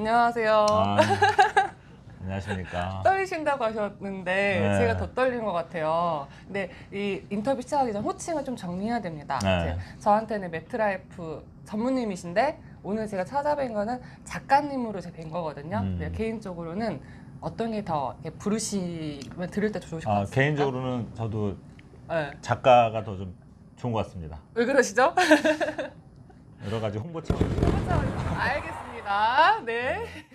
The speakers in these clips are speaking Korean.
안녕하세요. 아, 안녕하십니까. 떨리신다고 하셨는데 네. 제가 더 떨린 것 같아요. 근데 이 인터뷰 시작하기 전 호칭을 좀 정리해야 됩니다. 네. 저한테는 매트라이프 전무님이신데 오늘 제가 찾아뵌 거는 작가님으로 제가 뵌 거거든요. 음. 개인적으로는 어떤 게 더 부르시면 들을 때 좋으실 것 아, 같습니다. 개인적으로는 저도 네. 작가가 더 좀 좋은 것 같습니다. 왜 그러시죠? 여러 가지 홍보처럼. 알겠습니다. 네.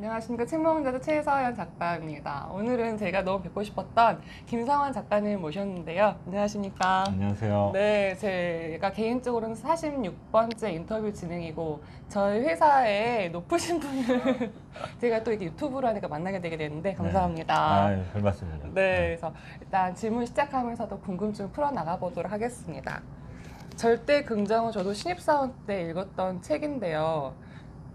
안녕하십니까 책먹는자도 최서연 작가입니다. 오늘은 제가 너무 뵙고 싶었던 김성환 작가님 모셨는데요. 안녕하십니까? 안녕하세요. 네, 제가 개인적으로는 46번째 인터뷰 진행이고 저희 회사에 높으신 분을 제가 또 이렇게 유튜브로 하니까 만나게 되게 됐는데 감사합니다. 아, 별 말씀입니다. 네, 그래서 일단 질문 시작하면서도 궁금증 풀어 나가 보도록 하겠습니다. 절대 긍정은 저도 신입사원 때 읽었던 책인데요.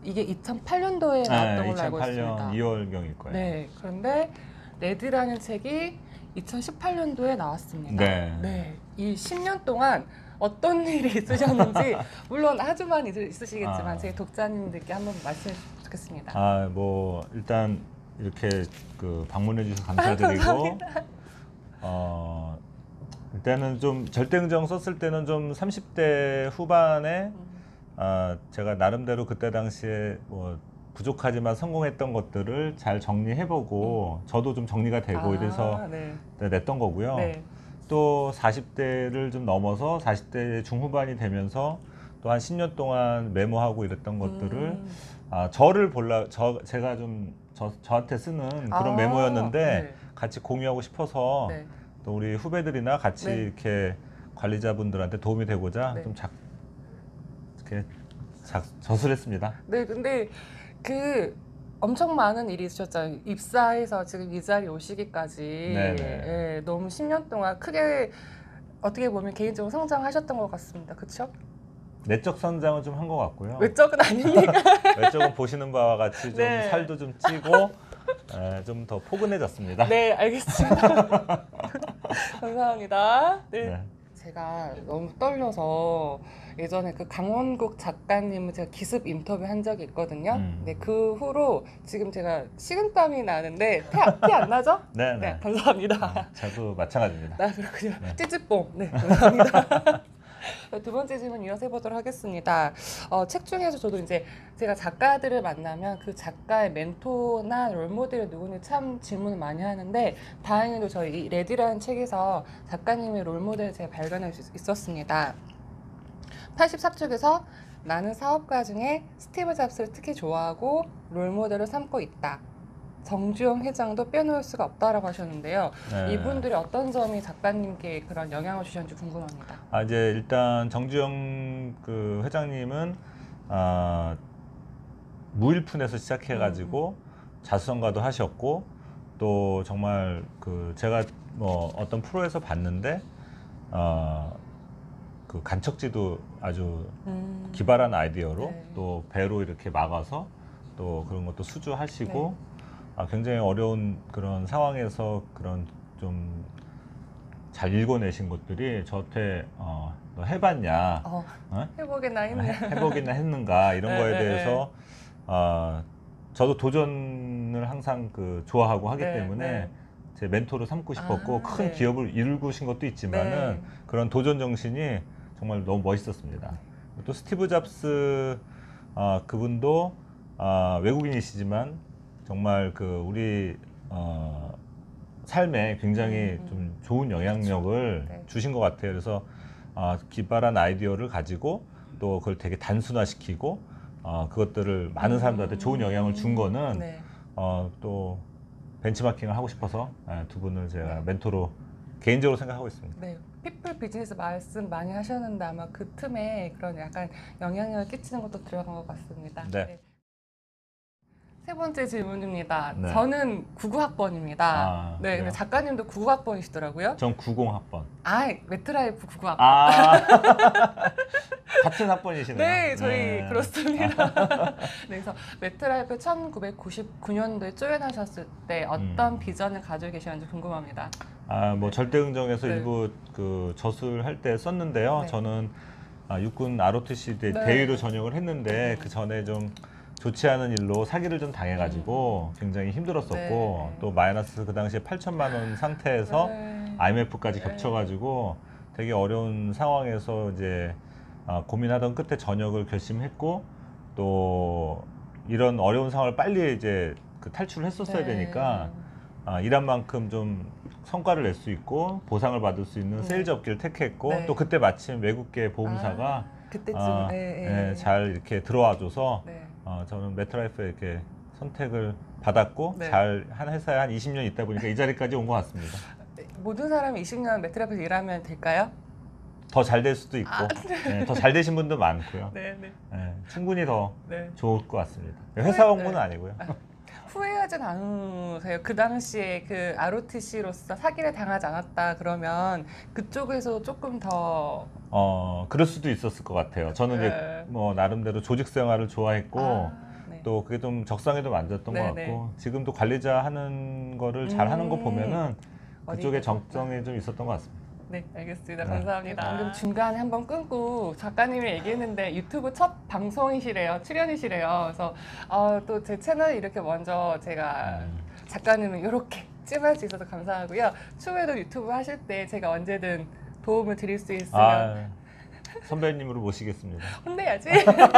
이게 2008년도에 나왔던 걸로 알고 2008년 있습니다. 2월경일 거예요. 네, 그런데 레드라는 책이 2018년도에 나왔습니다. 네. 이 10년 동안 어떤 일이 있으셨는지 물론 있- 있으시겠지만 아. 제 독자님들께 한번 말씀해 주시면 좋겠습니다. 아, 뭐 일단 이렇게 그 방문해 주셔서 감사드리고 어 일단은 좀 절대긍정 썼을 때는 좀 30대 후반에 음, 아, 제가 나름대로 그때 당시에 뭐 부족하지만 성공했던 것들을 잘 정리해보고 저도 좀 정리가 되고 아, 이래서 네. 냈던 거고요. 네. 또 40대를 좀 넘어서 40대 중후반이 되면서 또 한 10년 동안 메모하고 이랬던 것들을 음. 아, 저를 볼라 저 제가 좀 저, 저한테 쓰는 그런 아, 메모였는데 같이 공유하고 싶어서 네. 네. 또 우리 후배들이나 같이 네. 이렇게 관리자분들한테 도움이 되고자 네. 좀 작, 이렇게 작, 저술했습니다. 네, 근데 그 엄청 많은 일이 있으셨잖아요. 입사해서 지금 이 자리에 오시기까지. 예, 너무 10년 동안 크게 어떻게 보면 개인적으로 성장하셨던 것 같습니다. 그렇죠? 내적 선장은 좀 한 것 같고요. 외적은 아닙니까? 외적은 보시는 바와 같이 좀 네. 살도 좀 찌고 좀 더 포근해졌습니다. 네, 알겠습니다. 감사합니다. 네. 네. 제가 너무 떨려서 예전에 그 강원국 작가님을 제가 기습 인터뷰 한 적이 있거든요. 음. 네, 그 후로 지금 제가 식은땀이 나는데 티안 나죠? 네, 네, 네. 감사합니다. 저도 마찬가지입니다. 나 그렇군요. 네. 찌찌뽕. 네, 감사합니다. 두 번째 질문 이어서 해보도록 하겠습니다. 어, 책 중에서 저도 이제 제가 작가들을 만나면 그 작가의 멘토나 롤모델이 누구니 참 질문을 많이 하는데 다행히도 저희 이 레디라는 책에서 작가님의 롤모델을 제가 발견할 수 있었습니다. 84쪽에서 나는 사업가 중에 스티브 잡스를 특히 좋아하고 롤모델을 삼고 있다. 정주영 회장도 빼놓을 수가 없다라고 하셨는데요. 네. 이분들이 어떤 점이 작가님께 그런 영향을 주셨는지 궁금합니다. 아 이제 일단 정주영 그 회장님은 아 무일푼에서 시작해가지고 자수성가도 하셨고 또 정말 그 제가 뭐 어떤 프로에서 봤는데 어 그 간척지도 아주 음. 기발한 아이디어로 네. 또 배로 이렇게 막아서 또 그런 것도 수주하시고 네. 아, 굉장히 어려운 그런 상황에서 그런 좀 잘 읽어내신 것들이 저한테 어, 너 해봤냐 어, 어? 해보겠나 했네. 해- 해보기나 했는가 이런 네, 거에 네, 대해서 어, 저도 도전을 항상 그 좋아하고 하기 네, 때문에 네. 제 멘토를 삼고 싶었고 아, 큰 네. 기업을 이루신 것도 있지만은 네. 그런 도전 정신이 정말 너무 멋있었습니다. 또 스티브 잡스 아, 그분도 아, 외국인이시지만 정말 그 우리 어, 삶에 굉장히 음, 음. 좀 좋은 영향력을 네. 주신 것 같아요. 그래서 아, 기발한 아이디어를 가지고 또 그걸 되게 단순화시키고 어, 그것들을 많은 사람들한테 좋은 영향을 준 거는 네. 어, 또 벤치마킹을 하고 싶어서 예, 두 분을 제가 네. 멘토로 개인적으로 생각하고 있습니다. 네. people business 말씀 많이 하셨는데 아마 그 틈에 그런 약간 영향력을 끼치는 것도 들어간 것 같습니다. 네. 세 번째 질문입니다. 네. 저는 99학번입니다. 아, 네, 그래요? 근데 작가님도 99학번이시더라고요. 전 90학번. 아, 매트라이프 99학번. 아 같은 학번이시네요. 네, 저희 네. 그렇습니다. 네, 그래서 매트라이프 1999년도에 join하셨을 때 어떤 음. 비전을 가지고 계셨는지 궁금합니다. 아, 뭐 절대응정에서 네. 일부 그 저술할 때 썼는데요. 네. 저는 아, 육군 ROTC 대, 네. 대위로 전역을 했는데 음. 그 전에 좀 좋지 않은 일로 사기를 좀 당해가지고 굉장히 힘들었었고 네. 또 마이너스 그 당시에 8천만 원 상태에서 네. IMF까지 네. 겹쳐가지고 되게 어려운 상황에서 이제 아, 고민하던 끝에 전역을 결심했고 또 이런 어려운 상황을 빨리 이제 그 탈출을 했었어야 네. 되니까 아, 일한 만큼 좀 성과를 낼 수 있고 보상을 받을 수 있는 네. 세일즈 업계를 택했고 네. 또 그때 마침 외국계 보험사가 아, 그때쯤 아, 네, 네. 예, 잘 이렇게 들어와줘서 네. 어, 저는 메트라이프에 이렇게 선택을 받았고 네. 잘한 회사에 한 20년 있다 보니까 이 자리까지 온 것 같습니다. 모든 사람이 20년 매트라이프에서 일하면 될까요? 더 잘 될 수도 있고 아, 더잘 되신 분도 많고요. 네, 네, 예, 충분히 더 네. 좋을 것 같습니다. 회사 네. 공부는 아니고요. 후회하진 않으세요? 그 당시에 그 ROTC로서 사기를 당하지 않았다 그러면 그쪽에서 조금 더 어 그럴 수도 있었을 것 같아요. 저는 이제 네. 뭐 나름대로 조직 생활을 좋아했고 아, 네. 또 그게 좀 적성에도 맞았던 네, 것 같고 지금도 관리자 하는 거를 잘 하는 거 음. 보면은 그쪽에 정성이 좀 있었던 것 같습니다. 네, 알겠습니다. 네. 감사합니다. 방금 중간에 한번 끊고 작가님이 얘기했는데 유튜브 첫 방송이시래요. 출연이시래요. 그래서 어, 또제 채널 이렇게 먼저 제가 음. 작가님을 이렇게 찜할 수 있어서 감사하고요. 추후에도 유튜브 하실 때 제가 언제든 도움을 드릴 수 있으면 아, 선배님으로 모시겠습니다. 혼내야지.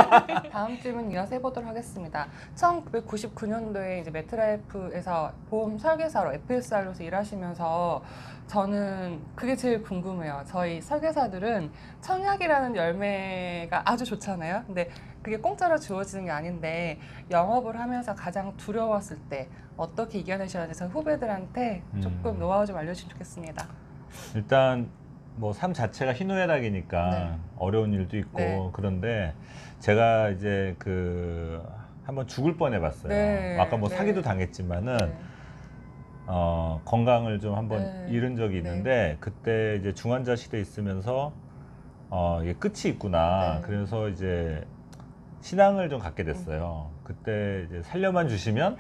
다음 질문 이어서 해보도록 하겠습니다. 1999년도에 이제 매트라이프에서 보험 설계사로 FSR로서 일하시면서 저는 그게 제일 궁금해요. 저희 설계사들은 청약이라는 열매가 아주 좋잖아요. 근데 그게 공짜로 주어지는 게 아닌데 영업을 하면서 가장 두려웠을 때 어떻게 이겨내셔야 돼서 후배들한테 조금 음. 노하우 좀 알려주시면 좋겠습니다. 일단 뭐 삶 자체가 희노애락이니까 네. 어려운 일도 있고 네. 그런데 제가 이제 그 한번 죽을 뻔해봤어요. 네. 아까 뭐 네. 사기도 당했지만은 네. 어, 건강을 좀 한번 네. 잃은 적이 네. 있는데 그때 이제 중환자실에 있으면서 어, 이게 끝이 있구나. 네. 그래서 이제 신앙을 좀 갖게 됐어요. 그때 이제 살려만 주시면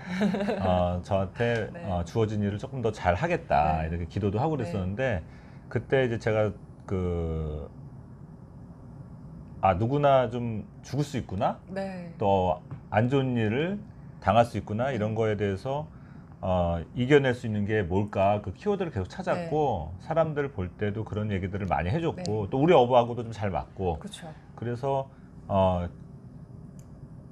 어, 저한테 네. 어, 주어진 일을 조금 더 잘 하겠다 네. 이렇게 기도도 하고 네. 그랬었는데 그때 이제 제가 그 아, 누구나 좀 죽을 수 있구나. 네. 또 안 좋은 일을 당할 수 있구나 이런 거에 대해서 어, 이겨낼 수 있는 게 뭘까 그 키워드를 계속 찾았고 사람들 볼 때도 그런 얘기들을 많이 해줬고 네. 또 우리 어부하고도 좀 잘 맞고 그렇죠. 그래서 어,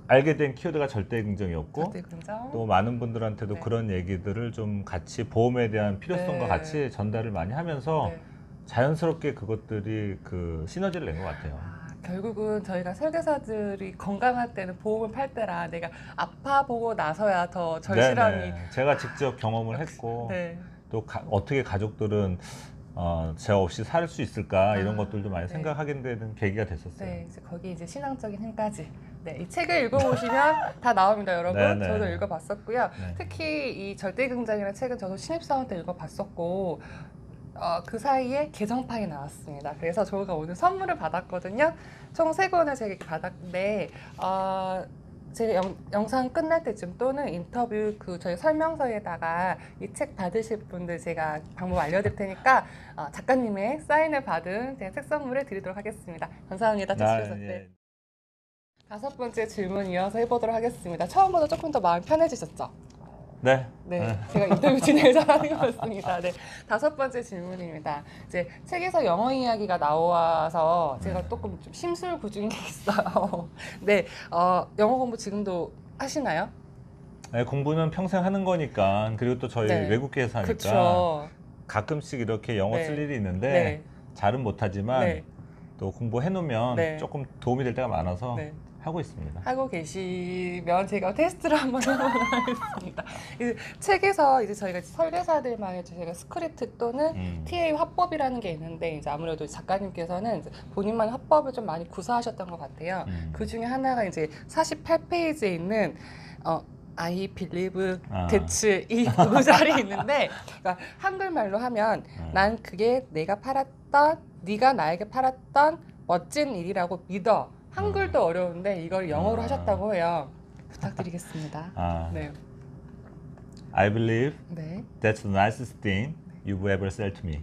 알게 된 키워드가 절대 긍정이었고 절대 긍정. 또 많은 분들한테도 네. 그런 얘기들을 좀 같이 보험에 대한 필요성과 네. 같이 전달을 많이 하면서 네. 자연스럽게 그것들이 그 시너지를 낸 것 같아요. 아, 결국은 저희가 설계사들이 건강할 때는 보험을 팔 때라 내가 아파 보고 나서야 더 절실함이 네네. 제가 직접 경험을 했고 네. 또 가- 어떻게 가족들은 어, 제가 없이 살 수 있을까 이런 아, 것들도 많이 네. 생각하게 되는 계기가 됐었어요. 네, 이제 거기 이제 신앙적인 힘까지. 네, 이 책을 읽어보시면 다 나옵니다, 여러분. 네, 네. 저도 읽어봤었고요. 네. 특히 이 절대긍정이라는 책은 저도 신입사원 때 읽어봤었고, 어, 그 사이에 개정판이 나왔습니다. 그래서 저희가 오늘 선물을 받았거든요. 총 세 권을 제가 받았는데, 어, 제가 영, 영상 끝날 때쯤 또는 인터뷰 그 저희 설명서에다가 이 책 받으실 분들 제가 방법 알려드릴 테니까 어, 작가님의 사인을 받은 제가 책 선물을 드리도록 하겠습니다. 감사합니다. 아. 예. 네. 다섯 번째 질문 이어서 해보도록 하겠습니다. 처음보다 조금 더 마음 편해지셨죠? 네. 네, 네. 제가 인터뷰 진행을 잘하는 것 같습니다. 네, 다섯 번째 질문입니다. 이제 책에서 영어 이야기가 나와서 제가 네. 조금 좀 심술 구중이 있어요. 네, 어, 영어 공부 지금도 하시나요? 네, 공부는 평생 하는 거니까 그리고 또 저희 네. 외국계 회사니까 그렇죠. 가끔씩 이렇게 영어 네. 쓸 일이 있는데 네, 잘은 못하지만 네, 또 공부해 놓으면 네. 조금 도움이 될 때가 많아서 네. 하고 있습니다. 하고 계시면 제가 테스트를 한번 해보도록 하겠습니다. 이 책에서 이제 저희가 설계사들만의 저희가 스크립트 또는 음. TA 화법이라는 게 있는데 이제 아무래도 작가님께서는 이제 본인만의 화법을 좀 많이 구사하셨던 것 같아요. 음. 그 중에 하나가 이제 48페이지에 있는 어, I believe 아. that's 이두 자리 있는데 그러니까 한글말로 하면 음. 난 그게 내가 팔았던 네가 나에게 팔았던 멋진 일이라고 믿어. 한글도 어려운데 이걸 영어로 아. 하셨다고 해요. 부탁드리겠습니다. 아, 네. I believe 네. that's the nicest thing you've ever said to me.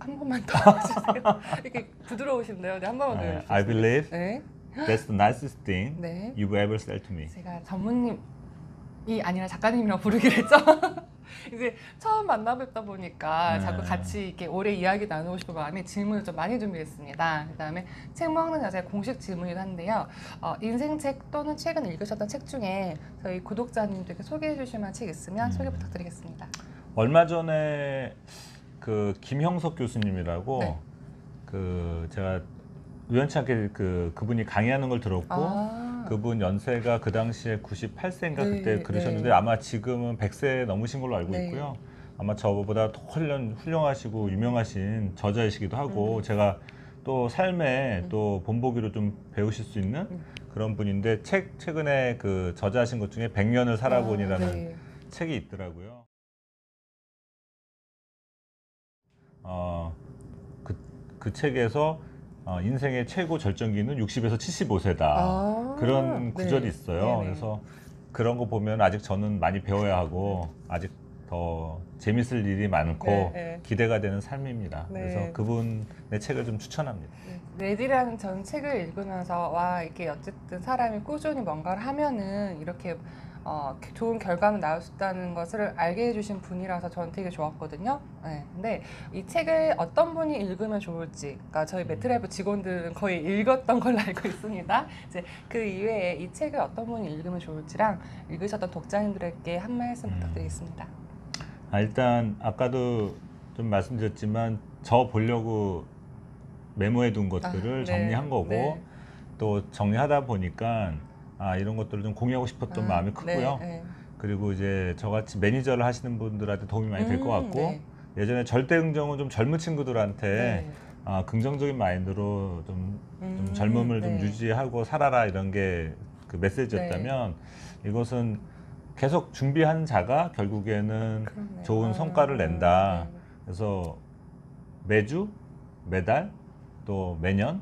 한 번만 더 해주세요. 이렇게 부드러우신데요. 네, 한 번만 더 아, 해주세요. I believe 네. that's the nicest thing 네. you've ever said to me. 제가 전무님 이 아니라 작가님이라고 부르기로 했죠. 이제 처음 만나 뵙다 보니까 네. 자꾸 같이 이렇게 오래 이야기 나누고 싶은 마음에 질문을 좀 많이 준비했습니다. 그다음에 책 먹는 여자의 공식 질문이긴 한데요. 어, 인생책 또는 최근 읽으셨던 책 중에 저희 구독자님들께 소개해 주실 만한 책 있으면 음. 소개 부탁드리겠습니다. 얼마 전에 그 김형석 교수님이라고 네. 그 제가 우연찮게 그 그분이 강의하는 걸 들었고 아, 그분 연세가 그 당시에 98세인가 네, 그때 그러셨는데 네. 아마 지금은 100세 넘으신 걸로 알고 네. 있고요. 아마 저보다 더 훌륭, 훌륭하시고 유명하신 저자이시기도 하고 음. 제가 또 삶에 음. 또 본보기로 좀 배우실 수 있는 음. 그런 분인데 책 최근에 그 저자하신 것 중에 100년을 살아본이라는 아, 네. 책이 있더라고요. 어, 그, 그 책에서 어, 인생의 최고 절정기는 60에서 75세다. 아, 그런 네. 구절이 있어요. 네네. 그래서 그런 거 보면 아직 저는 많이 배워야 하고 아직 더 재밌을 일이 많고 네, 네. 기대가 되는 삶입니다. 네. 그래서 그분의 책을 좀 추천합니다. 레디라는 전 책을 읽으면서 와 이게 어쨌든 사람이 꾸준히 뭔가를 하면은 이렇게 어, 좋은 결과는 나올 수 있다는 것을 알게 해주신 분이라서 저는 되게 좋았거든요. 네, 근데 이 책을 어떤 분이 읽으면 좋을지, 그러니까 저희 매트라이브 직원들은 거의 읽었던 걸로 알고 있습니다. 이제 그 이외에 이 책을 어떤 분이 읽으면 좋을지랑 읽으셨던 독자님들에게 한 말씀 음. 부탁드리겠습니다. 아, 일단 아까도 좀 말씀드렸지만 저 보려고 메모해 둔 것들을 아, 네. 정리한 거고 네. 또 정리하다 보니까 아 이런 것들을 좀 공유하고 싶었던 아, 마음이 크고요. 네, 네. 그리고 이제 저같이 매니저를 하시는 분들한테 도움이 많이 될것 음, 같고 네. 예전에 절대 긍정은 좀 젊은 친구들한테 네. 아, 긍정적인 마인드로 좀, 좀 음, 젊음을 좀 네. 유지하고 살아라 이런 게 그 메시지였다면 이것은 계속 준비한 자가 결국에는 그렇네요. 좋은 아, 성과를 낸다. 네. 그래서 매주, 매달, 또 매년,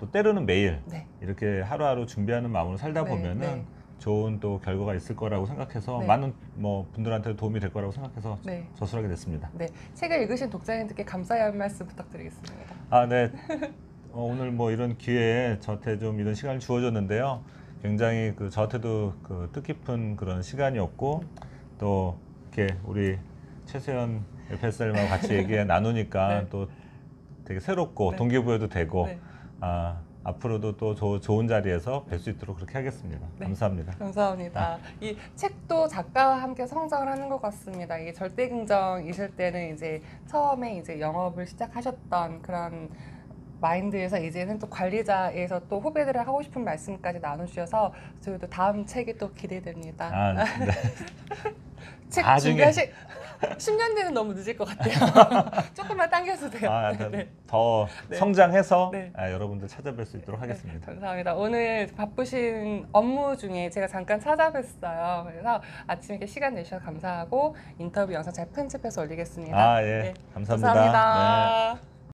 또 때로는 매일 네. 이렇게 하루하루 준비하는 마음으로 살다 네, 보면은 네. 좋은 또 결과가 있을 거라고 생각해서 네. 많은 뭐 분들한테 도움이 될 거라고 생각해서 네. 저술하게 됐습니다. 네, 책을 읽으신 독자님들께 감사의 한 말씀 부탁드리겠습니다. 아, 네. 어, 오늘 뭐 이런 기회에 저한테 좀 이런 시간을 주어졌는데요. 굉장히 그 저한테도 그 뜻깊은 그런 시간이었고 또 이렇게 우리 최세현 FSR님하고 같이 얘기 나누니까 네. 또 되게 새롭고 네. 동기부여도 되고 네, 아, 앞으로도 또 조- 좋은 자리에서 뵐 수 있도록 그렇게 하겠습니다. 네. 감사합니다. 감사합니다. 이 책도 작가와 함께 성장을 하는 것 같습니다. 이게 절대 긍정이실 때는 이제 처음에 이제 영업을 시작하셨던 그런 마인드에서 이제는 또 관리자에서 또 후배들을 하고 싶은 말씀까지 나누셔서 저희도 다음 책이 또 기대됩니다. 아, 네. 책 나중에. 준비하실 10년 뒤는 너무 늦을 것 같아요. 조금만 당겨도 돼요. 아, 네. 더 네. 성장해서 네. 아, 여러분들 찾아뵐 수 있도록 하겠습니다. 네, 감사합니다. 오늘 바쁘신 업무 중에 제가 잠깐 찾아뵀어요. 그래서 아침에 이렇게 시간 내주셔서 감사하고 인터뷰 영상 잘 편집해서 올리겠습니다. 아, 예. 네, 감사합니다. 네. 감사합니다.